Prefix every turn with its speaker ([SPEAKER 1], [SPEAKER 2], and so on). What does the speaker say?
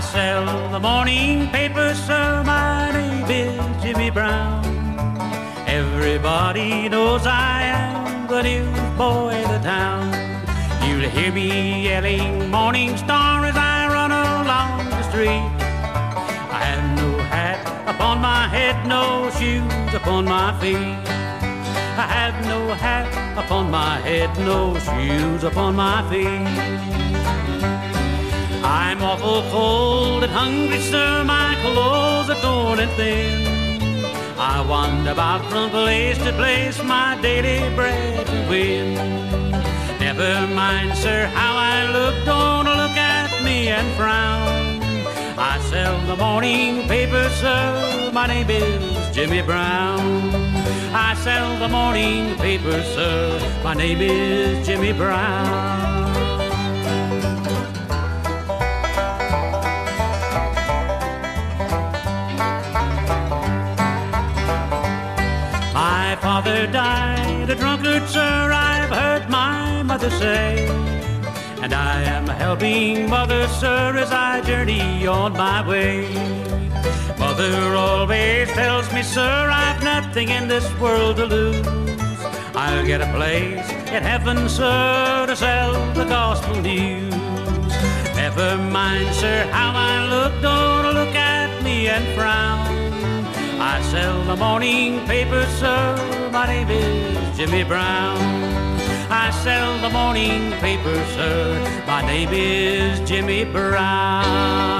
[SPEAKER 1] sell the morning paper, sir. My name is Jimmy Brown. Everybody knows I am the news boy of the town. You'll hear me yelling Morning Star as I run along the street. I have no hat upon my head, no shoes upon my feet. I have no hat upon my head, no shoes upon my feet. Awful cold and hungry, sir. My clothes are torn and thin. I wander about from place to place, my daily bread to win. Never mind, sir, how I look. Don't look at me and frown. I sell the morning paper, sir. My name is Jimmy Brown. I sell the morning paper, sir. My name is Jimmy Brown. My father died a drunkard, sir, I've heard my mother say. And I am a helping mother, sir, as I journey on my way. Mother always tells me, sir, I've nothing in this world to lose. I'll get a place in heaven, sir, to sell the gospel news. Never mind, sir, how I look, don't look at me and frown. I sell the morning paper, sir. My name is Jimmy Brown. I sell the morning paper, sir. My name is Jimmy Brown.